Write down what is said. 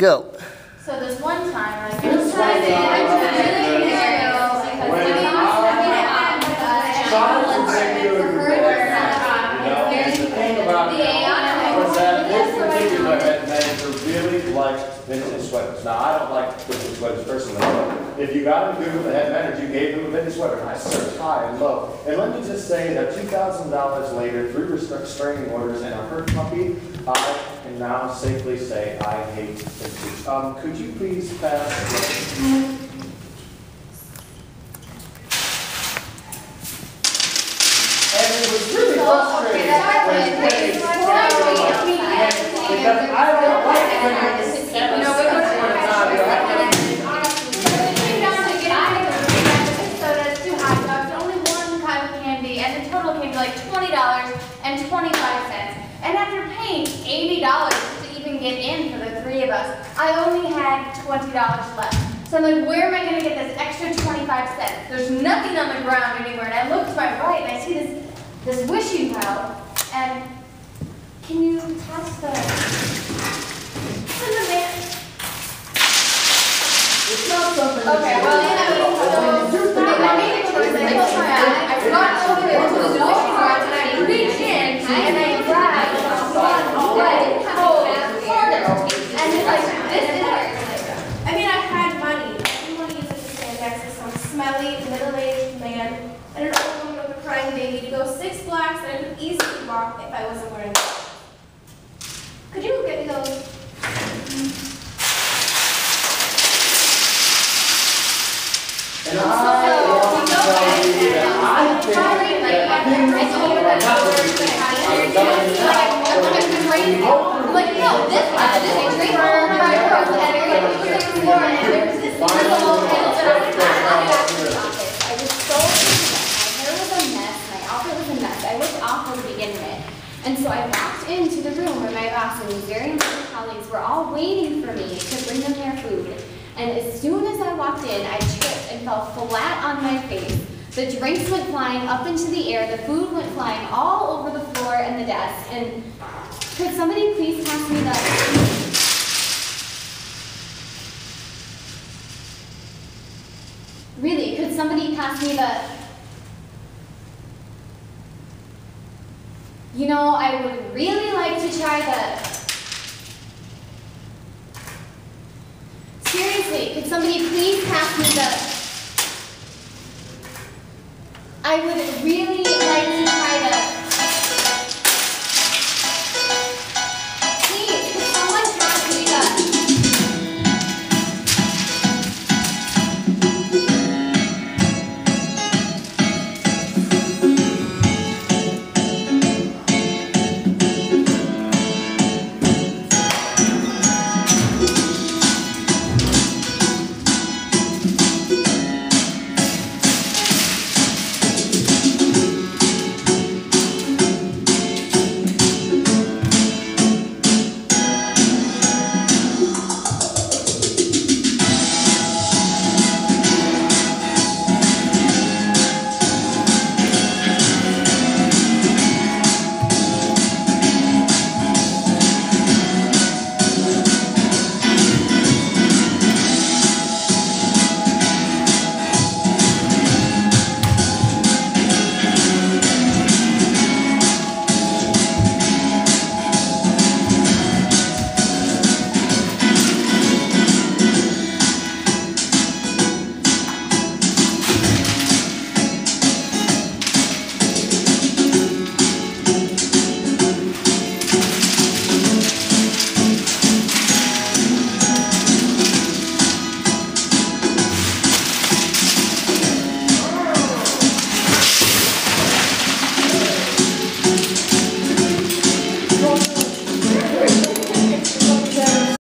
Go. So this one time, like, I This was trying to, one I time, was really yeah. nervous because my mom's having a bad Trying to make you for her aware, to you know, and the thing about The was that this particular right. head manager really likes vintage sweaters. Now, I don't like vintage sweaters personally, but if you got him good with the head manager, you gave him a vintage sweater, I searched high and low. And let me just say that two thousand dollars later, through restraining orders and a hurt puppy, I can now safely say I hate vintage. Um, could you please pass? And it was really frustrating when they because I don't like when it's No, we were one time, you know, I came down to get out of the six sodas, two hot dogs, only one cotton candy, and the total came to like twenty dollars and twenty-five cents. And after paying eighty dollars to even get in for the three of us, I only had twenty dollars left. So I'm like, where am I gonna get this extra twenty-five cents? There's nothing on the ground anywhere, and I look to my right and I see this, this wishing well, and can you pass the, the man? It's not something. Okay, well, then I mean, so, I made a choice, I closed my eyes, I got over to the wishing well, and I reached in, and I grabbed one leg, hold, harder, and it's like, this is I mean, I had money. I didn't want to use it to stand next to some smelly, middle-aged man and an old woman with a crying baby to go six blocks that I could easily walk if I wasn't wearing glasses. Could you get me those? And I want to tell you that I think that things are not what you think. I'm telling you now. Like, no, this, uh, this is drink all of my purse, and everybody was on the floor, and there was this little, little, I was so upset. My hair was a mess, my outfit was a mess, I looked awful to begin with. And so I walked into the room my these very important colleagues were all waiting for me to bring them their food. And as soon as I walked in, I tripped and fell flat on my face. The drinks went flying up into the air, the food went flying all over the floor and the desk. And could somebody please pass me the... Really, could somebody pass me the... You know, I would really like to try the... Seriously, could somebody please pass me the...